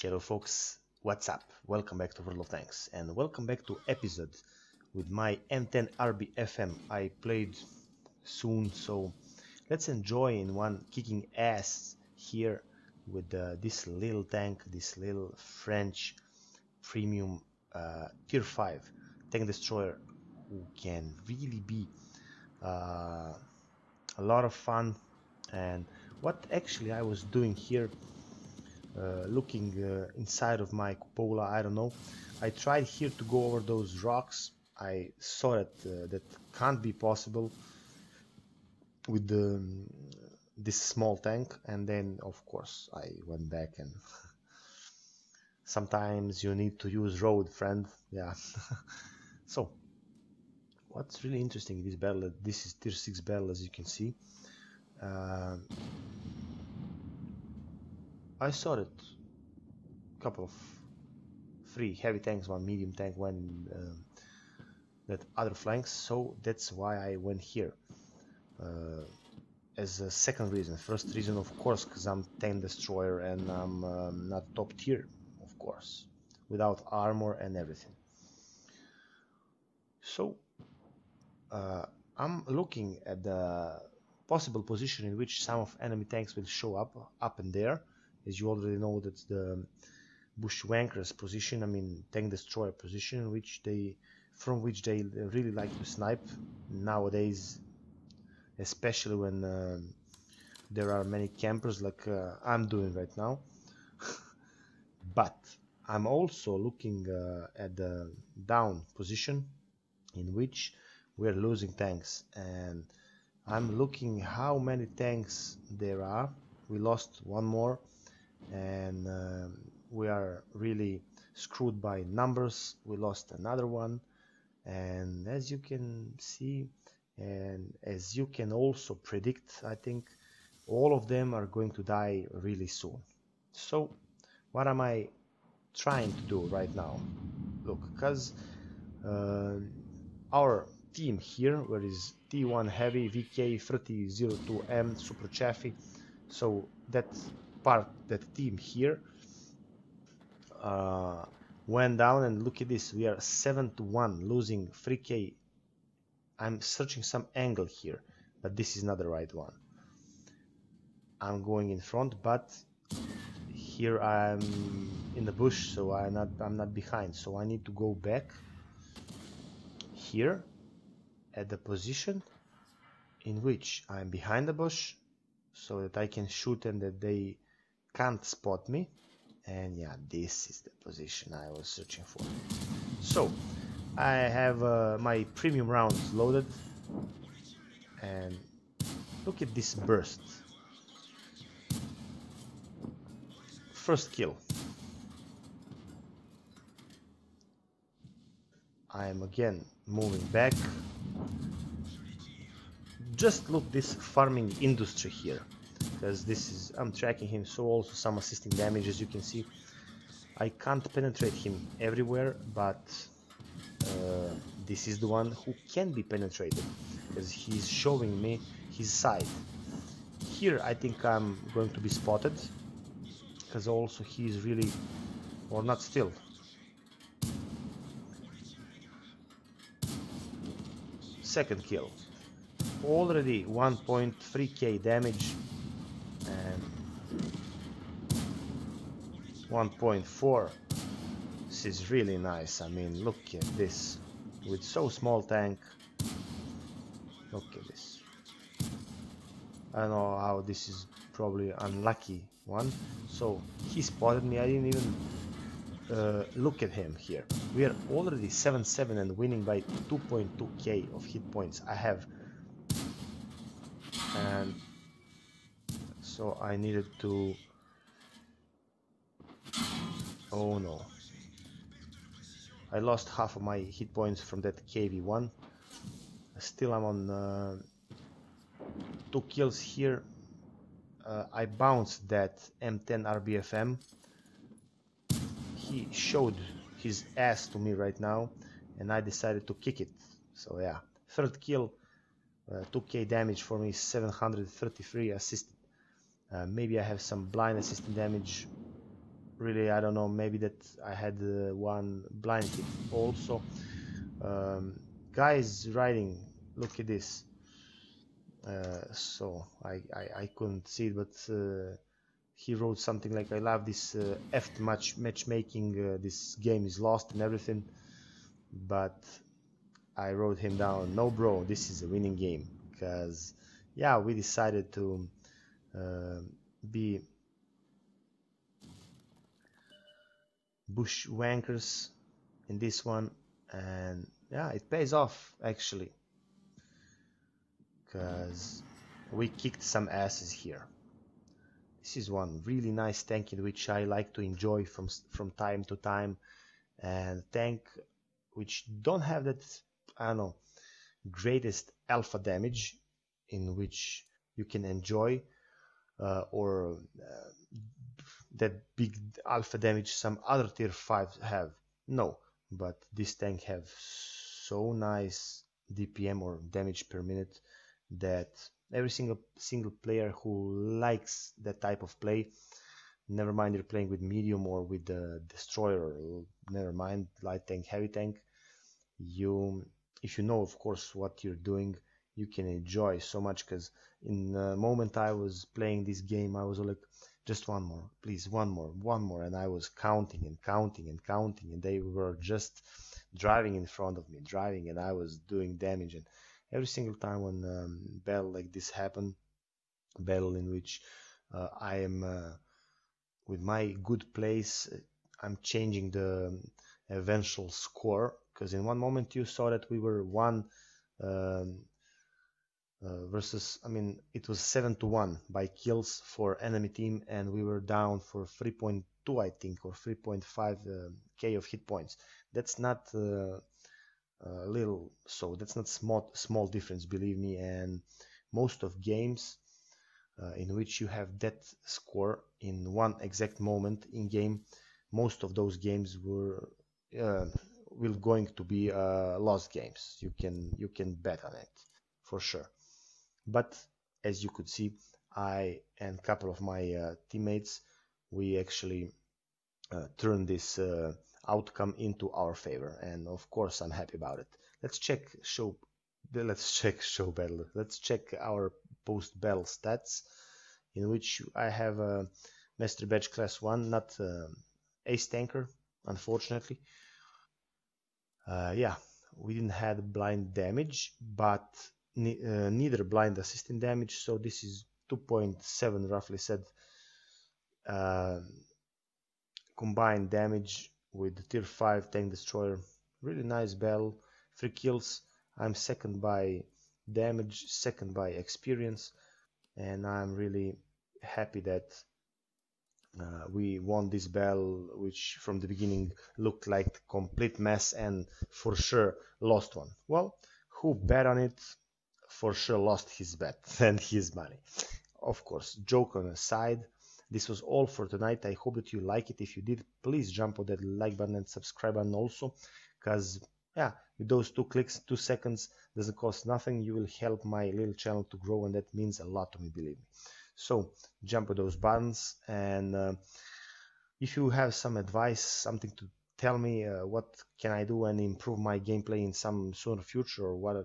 Hello folks, what's up? Welcome back to World of Tanks and welcome back to episode with my M10 RBFM I played soon, so let's enjoy in one kicking ass here with uh, this little tank, this little French premium uh, tier 5 tank destroyer who can really be uh, a lot of fun. And what actually I was doing here uh, looking uh, inside of my cupola I don't know. I tried here to go over those rocks. I saw that uh, that can't be possible with the um, this small tank. And then of course I went back and sometimes you need to use road friend. Yeah. So what's really interesting in this battle this is tier 6 battle as you can see uh, I saw that a couple of three heavy tanks, one medium tank, one um, that other flanks, so that's why I went here. Uh, as a second reason. First reason, of course, because I'm tank destroyer and I'm um, not top tier, of course, without armor and everything. So uh, I'm looking at the possible position in which some of enemy tanks will show up up in there as you already know that's the bushwhackers position I mean tank destroyer position which they from which they really like to snipe. Nowadays especially when uh, there are many campers like uh, I'm doing right now. But I'm also looking uh, at the down position in which we're losing tanks. And I'm looking how many tanks there are. We lost one more and um, we are really screwed by numbers. We lost another one. And as you can see and as you can also predict I think all of them are going to die really soon. So what am I trying to do right now? Look because uh, our team here where is T1 heavy VK 3002M super Chaffee so that part that team here. Uh, went down and look at this. We are 7 to 1 losing 3k I'm searching some angle here but this is not the right one. I'm going in front but here I'm in the bush so I'm not I'm not behind. So I need to go back here at the position in which I'm behind the bush so that I can shoot and that they can't spot me. And yeah this is the position I was searching for. So I have uh, my premium rounds loaded. And look at this burst. First kill. I am again moving back. Just look this farming industry here because this is I'm tracking him so also some assisting damage as you can see. I can't penetrate him everywhere but uh, this is the one who can be penetrated because he's showing me his side. Here I think I'm going to be spotted because also he's really or not still. Second kill. Already 1.3k damage 1.4 this is really nice. I mean look at this. With so small tank. Look at this. I know how this is probably unlucky one. So he spotted me. I didn't even uh, look at him here. We are already 7-7 and winning by 2.2k of hit points. I have and so I needed to Oh no. I lost half of my hit points from that KV-1. Still I'm on uh, two kills here. Uh, I bounced that M10 RBFM. He showed his ass to me right now and I decided to kick it. So yeah, third kill, uh, 2k damage for me, 733 assisted. Uh, maybe I have some blind assisted damage really I don't know maybe that I had uh, one blind hit also. Um, guys riding look at this. Uh, so I, I, I couldn't see it but uh, he wrote something like I love this uh, F match matchmaking uh, this game is lost and everything but I wrote him down no bro this is a winning game because yeah we decided to uh, be bushwankers in this one and yeah it pays off actually because we kicked some asses here. This is one really nice tank in which I like to enjoy from from time to time and tank which don't have that I don't know greatest alpha damage in which you can enjoy uh, or uh, that big alpha damage some other tier 5 have. No but this tank have so nice DPM or damage per minute that every single single player who likes that type of play never mind you're playing with medium or with the destroyer never mind light tank heavy tank you if you know of course what you're doing you can enjoy so much because in the moment I was playing this game I was like just one more please one more one more. And I was counting and counting and counting and they were just driving in front of me driving and I was doing damage. And every single time when um, battle like this happened battle in which uh, I am uh, with my good place I'm changing the eventual score. Because in one moment you saw that we were one um, uh, versus I mean it was 7 to 1 by kills for enemy team and we were down for 3.2 I think or 3.5 uh, k of hit points. That's not uh, little so that's not small small difference believe me. And most of games uh, in which you have that score in one exact moment in game most of those games were uh, will going to be uh, lost games. You can you can bet on it for sure but as you could see I and a couple of my uh, teammates we actually uh, turned this uh, outcome into our favor. And of course I'm happy about it. Let's check show let's check show battle. Let's check our post battle stats in which I have a master badge class 1 not uh, ace tanker unfortunately. Uh, yeah we didn't have blind damage but ne uh, neither blind assisting damage so this is 2.7 roughly said uh, combined damage with the tier 5 tank destroyer. Really nice battle. Three kills. I'm second by damage second by experience and I'm really happy that uh, we won this battle which from the beginning looked like complete mess and for sure lost one. Well who bet on it for sure lost his bet and his money. Of course joke on aside this was all for tonight. I hope that you like it. If you did please jump on that like button and subscribe button also because yeah with those two clicks two seconds doesn't cost nothing. You will help my little channel to grow and that means a lot to me believe me. So jump on those buttons and uh, if you have some advice something to tell me uh, what can I do and improve my gameplay in some sooner future or what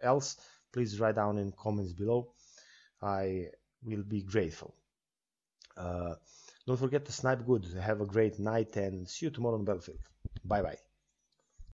else please write down in comments below. I will be grateful. Uh, don't forget to snipe good. Have a great night and see you tomorrow on battlefield. Bye bye